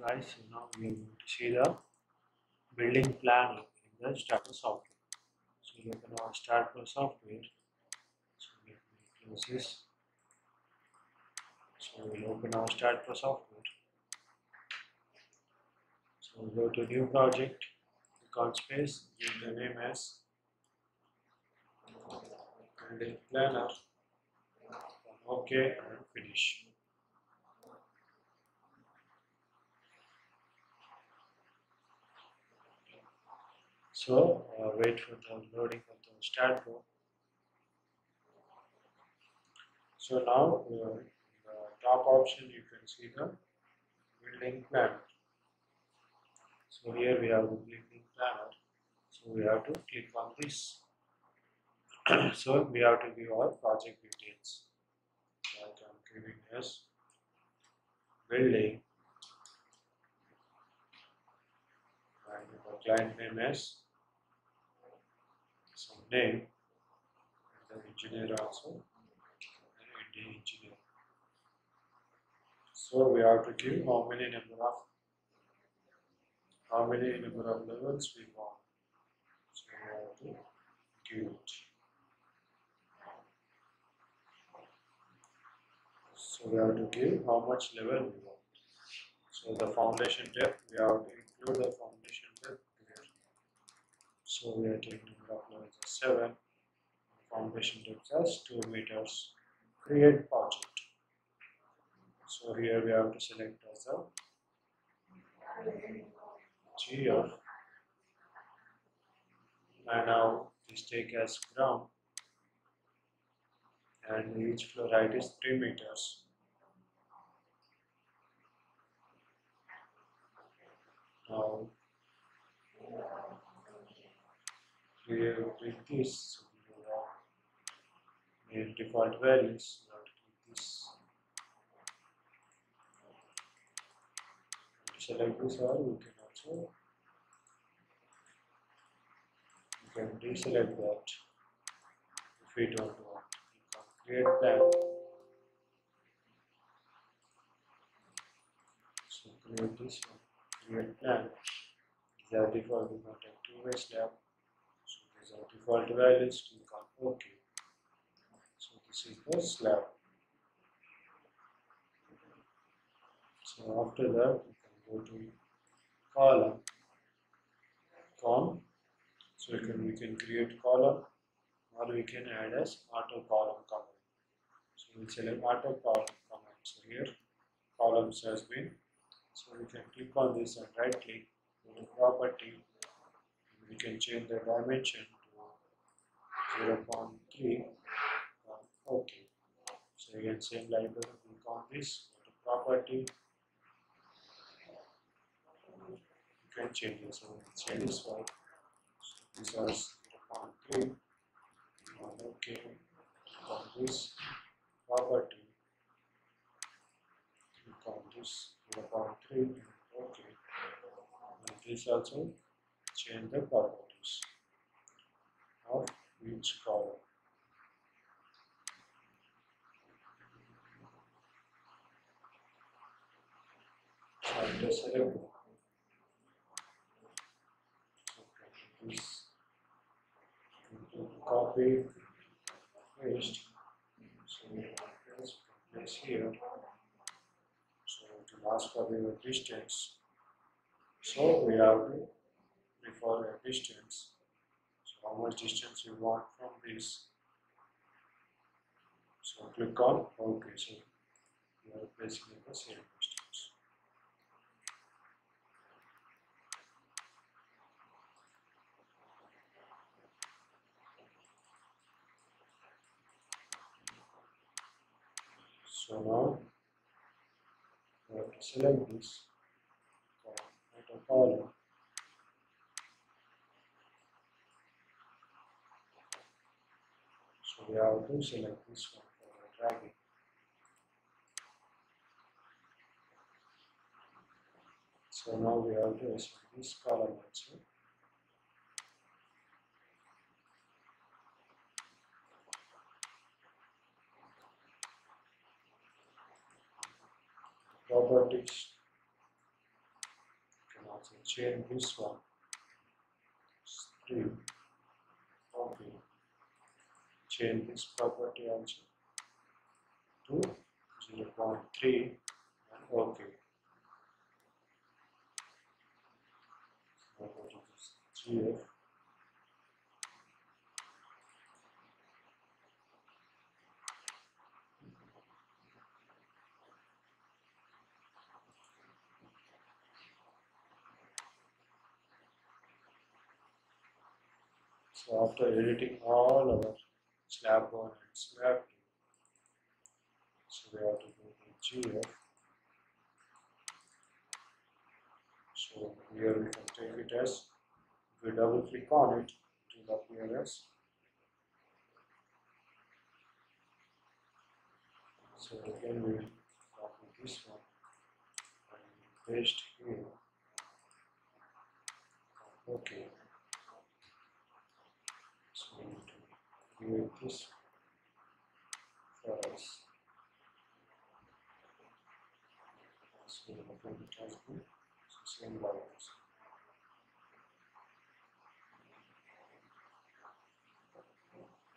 guys, so now we are to see the building plan in the starter software. So you open start the software. So let me close this. So we'll open our starter software. So we'll go to new project, account space, give the name as building planner. OK and finish. So uh, wait for the loading of the start go. So now uh, the top option you can see the building plan. So here we have the building planner. So we have to click on this. so we have to give our project details. Like I'm giving as building and the client name is name the engineer also engineer. So we have to give how many number of how many number of levels we want. So we have to give it. So we have to give how much level we want. So the foundation depth we have to include the foundation. So we are taking number of levels as 7, foundation depth as 2 meters. Create project. So here we have to select as a GF and now this take as ground and each floor height is 3 meters. Now we click this so we have main default values click this. Select this or we can also you can deselect that if we don't want. Click on create plan so create this one create plan these are default? We want a two-way slab so these are default values click on ok so this is the slab. So after that we can go to column. Com so we can we can create column or we can add as auto column command so we'll select auto column command so here columns has been so we can click on this and right click go to property. We can change the dimension to 0.3 uh, okay. So again same library click on this go to property you can change this so change this one. So this was 0.3 okay click on this property. Click on this 0.3 okay. And this also change the properties the select okay this copy paste. So have place here. So to ask for the distance. So we have to before a distance how much distance you want from this? So click on ok so you are basically the same distance. So now we have to select this. Column we have to select this one for dragging so now we have to assign this column also properties change this one. Three. Change this property also to 0.3 and okay. So GF. So after editing all our slab one and slab two, so we have to go to GF. So here we can take it as we double click on it to the appearance. So again we copy this one and paste here. Okay. So we need to this for. So the so same.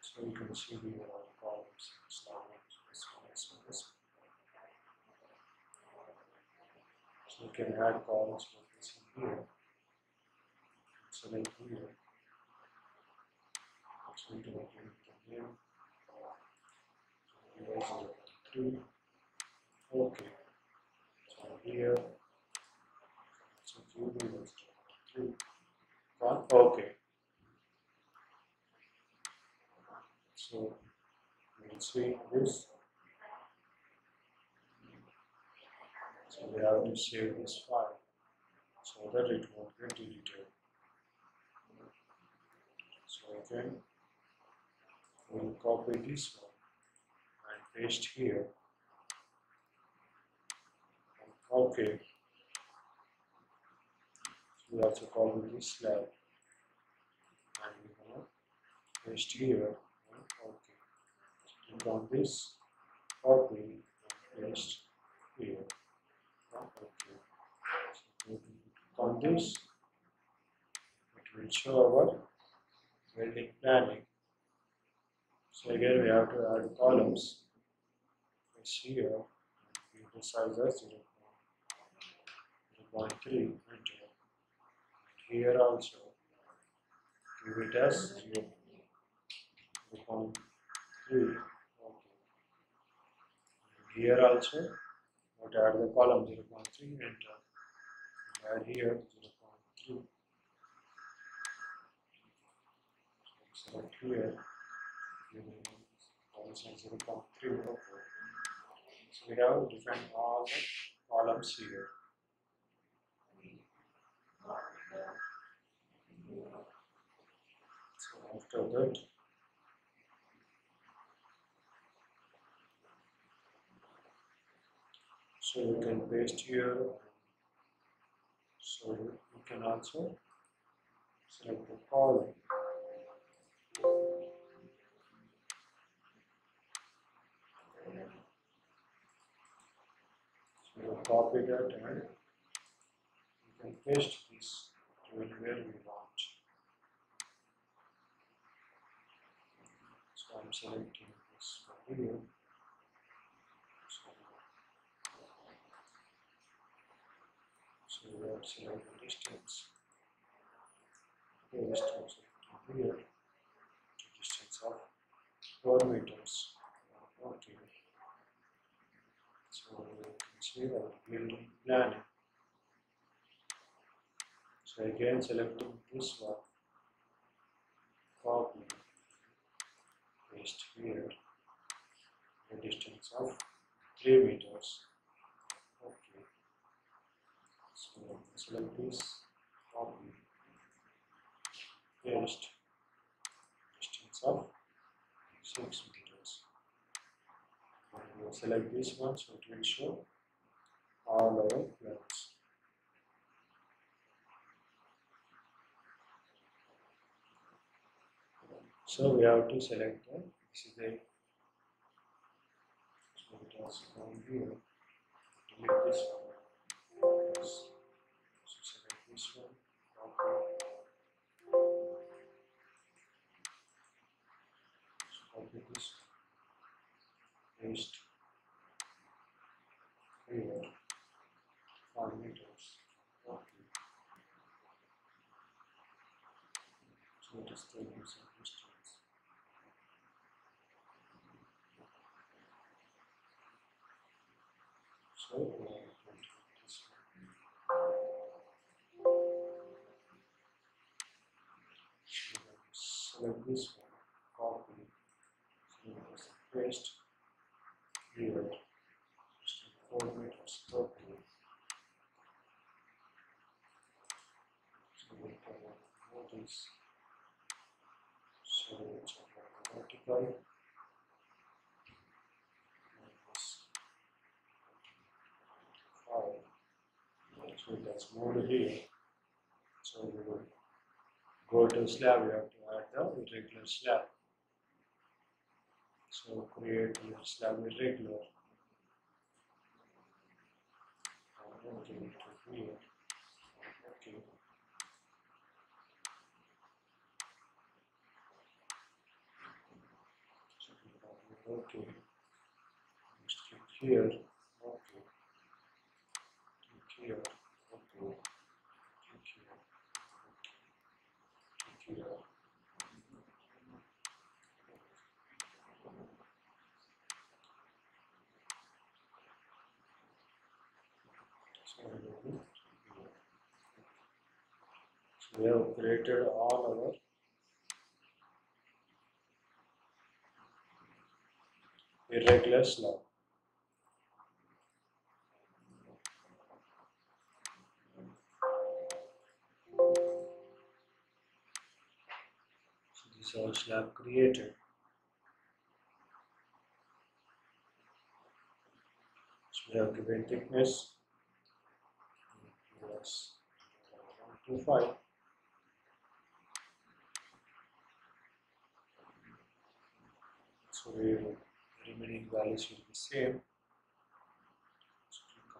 So you can see here are columns, start this uh, this one, this. So you can add columns like this in here. Select here. So we can from here. Point three. Okay. So here. So zero point three. One. Okay. So we'll see this. So we have to save this file so that it won't get deleted. So again, we'll copy this one and paste here. Okay. So we also copy this slab and we're gonna paste here. Okay. Click on this, copy and paste here. Okay. So click on this, it will show our building planning. So again we have to add columns. It's here, give the size as 0. 0.3 enter. Here also give it as 0. 0.3. Okay. Here also what add the column 0.3 enter. Add here 0.3. select here, also 0.3 okay. So we have different columns here. So after that, so you can paste here. So you can also select the column. Copy that and you can paste this to anywhere you want. So I'm selecting this from here. So, we have select the distance. Also from here to distance of 4 meters. Okay. So building planning. So again selecting this one, copy, paste here, the distance of 3 meters. Okay. So select this, copy, paste, distance of 6 meters. And select this one so it will show plans. So we have to select the this is the so it has come here delete this one yes. so select this one. So copy this. Paste. Here. Meters. Okay. So it is taking some distance. So uh, this one. select this one, copy, so here, just format as copy. So we can notice, so it's file. So that's moved here. So we will go to slab, we have to add the irregular slab. So create the slab irregular. Okay, to here. Okay. So we have okay. Just click here. Okay. Click here. Okay. Click here. Click here. So we have created all our irregular slab. So this is our slab created. So we have given thickness plus 125. So we remaining values will be same. So click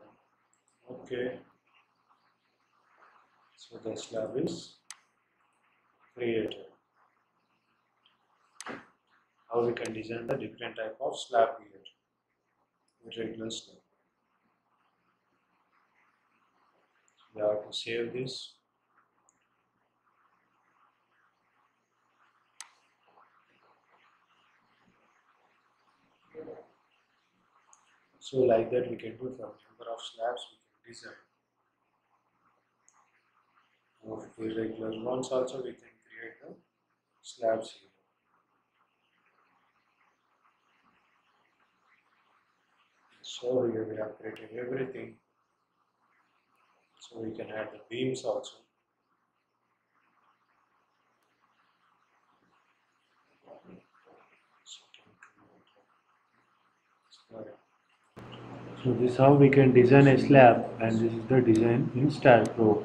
on OK. So the slab is created. How we can design the different type of slab here. Irregular slab. We have to save this. So like that we can do for number of slabs we can design. Of irregular ones also we can create the slabs here. So here we have created everything. So we can add the beams also. So can create a slab. So this is how we can design a slab and this is the design in STAAD Pro.